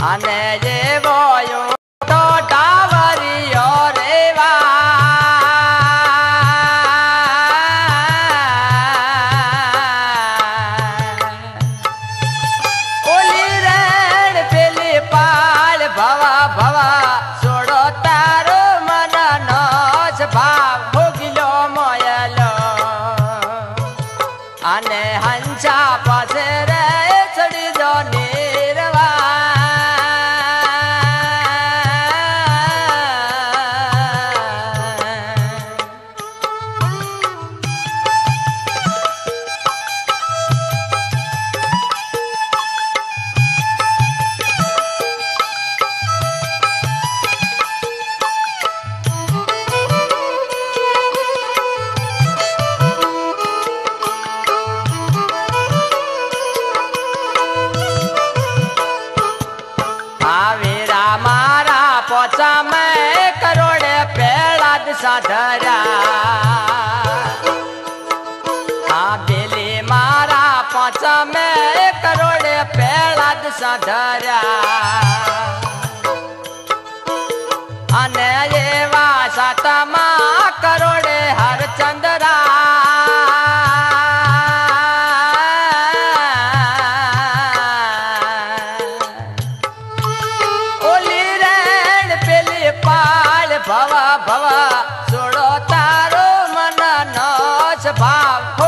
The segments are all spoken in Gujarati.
અને જેવો તો ટાવરિયો રેવા. ઓલી રેણ પેલી પાળ ભવા ભવા સાધરા આ બેલી મારા પાંચા મેં કરોડે પેલા જ বাপ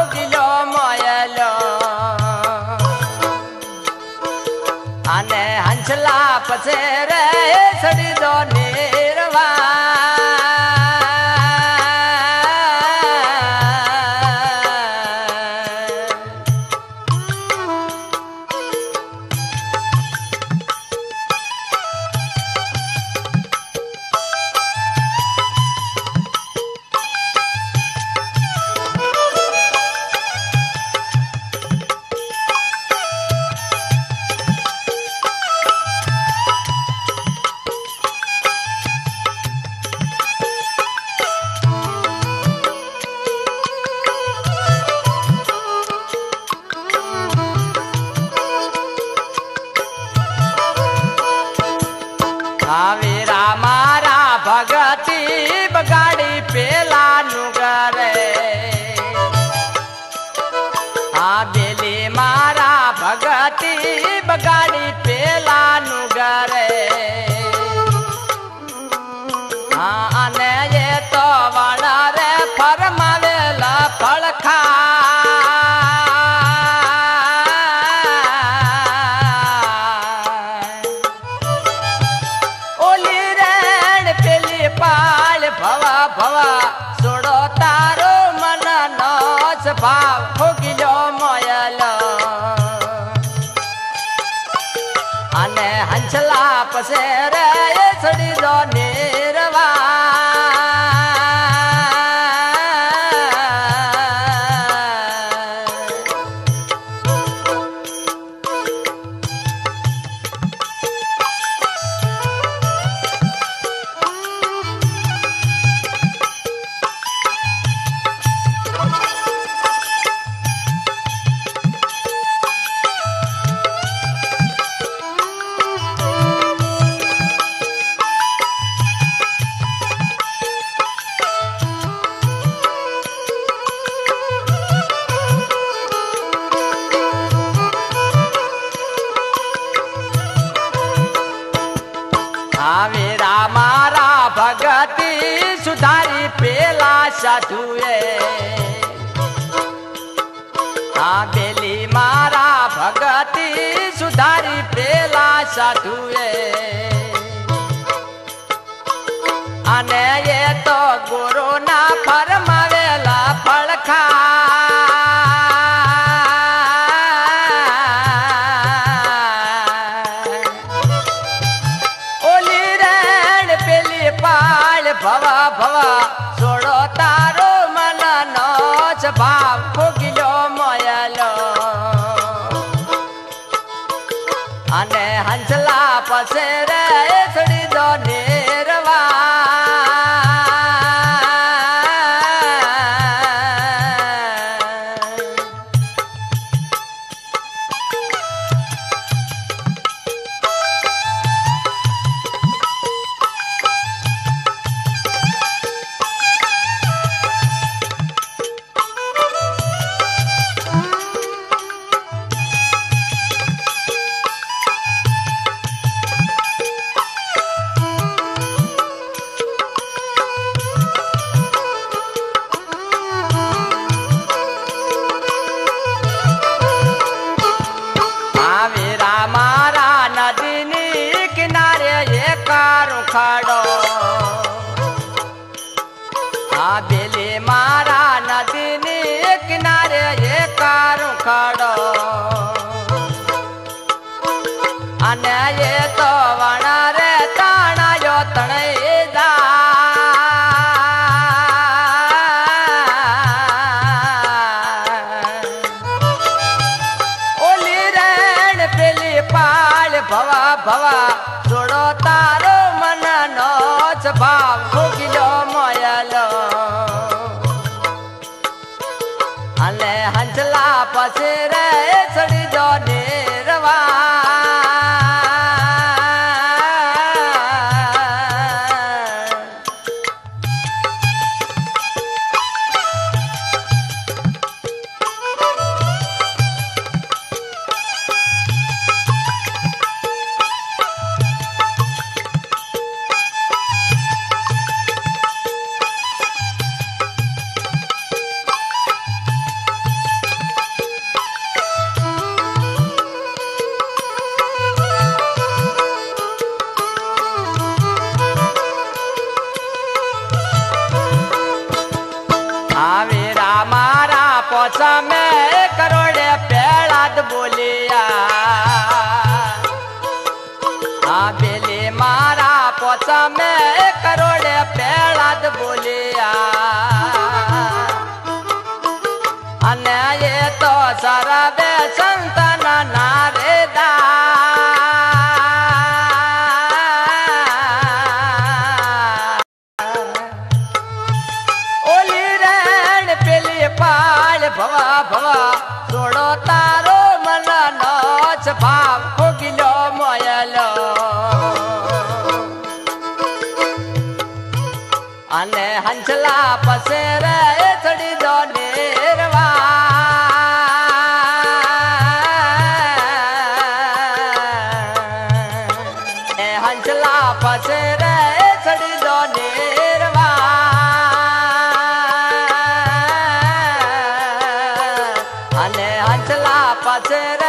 બગાડી પેલાનું ઘરે. pasera, e solidone. સુધારી પેલા સાધુએ. આ બેલી મારા ભગતી સુધારી પેલા સાધુએ. અને એ તો ગોરો ભવા ભવા જોડો તારો મન નો જ ભાવ. પાછા મેં કરોડે પેળાદ બોલ્યા. આ બેલી મારા પોછા મેં કરોડ ના પસેરે એથડી દો નેરવા એ હંસલા પસેરે એથડી દો અને હંસલા પસેરે